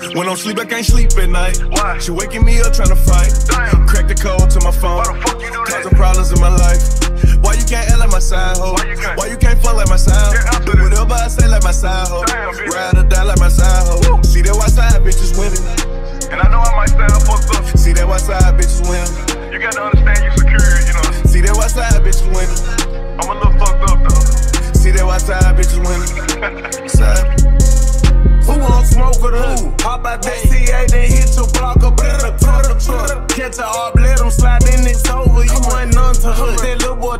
When I'm sleep, I can't sleep at night. Why? She waking me up trying to fight. Damn. Crack the code to my phone. Why the fuck you do that? Causing problems in my life. Why you can't act like my side hoe? Why you can't? Why you can't fuck like my side hoe? Do whatever I say like my side hoe. Ride or die like my side hoe. See that white side bitches winning. And I know I might sound fucked up. See that white side bitches winning. You gotta understand you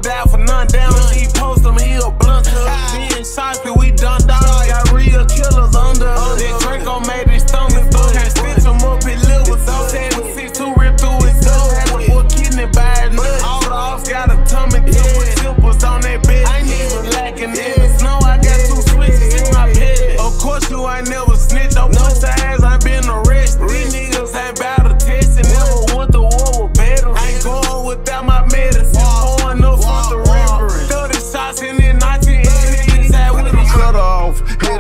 That little boy died for none down. He post him, he a blunt to Me and Shoppy, we done dog. Got real killers under us. That Draco made his stomach bug. Can't stitch him up, his liver though. 762 rip through his soul. Had a boy kidney by his nut. All the offs got a tummy tuck with tippers on that bed. I ain't even lacking this. No, I got two switches in my bed. Of course, you ain't never snitched. No I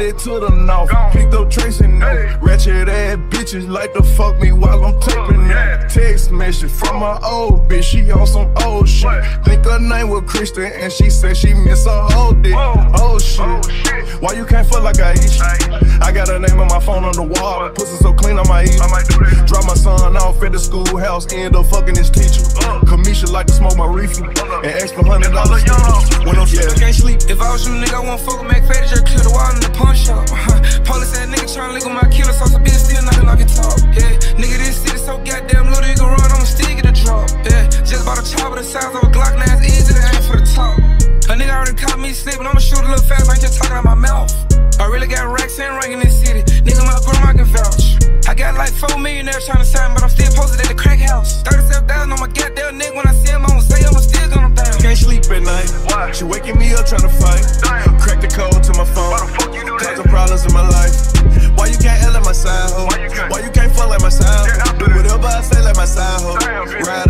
headed to the north. Picked up tracing note. Hey. Ratchet ass bitches like to fuck me while I'm taping that. Text message from my old bitch, she on some old shit. Think her name was Kristen and she said she miss her whole dick. Whoa. Oh shit. Oh. Why you can't fuck like I eat? I eat you. I got her name on my phone on the wall. Pussy so clean, I might eat. I might do that. Drop my son off at the schoolhouse, end up fucking his teacher. Uh. Kamisha like to smoke my reefer. Uh. And extra hundred All dollars. When I'm I yeah. can't sleep. If I was you, nigga, I won't fuck with Mac just clear the wall in the pawn shop. Uh-huh. Police that nigga tryna lick with my killer, so some bitch still knocking like a top. Yeah, nigga, this city so goddamn little, you can run, I'ma still get a drop. Yeah, just bought a chopper the size of a Glock, now it's easy to aim for the top. A nigga already caught me sleeping, I'ma shoot a little fast, I ain't just talking out my mouth. I really got racks and rank in this city, nigga, my grandma can vouch. I got like 4 millionaires tryna sign, but I'm still myself. Do whatever I say like my side hoe. Ride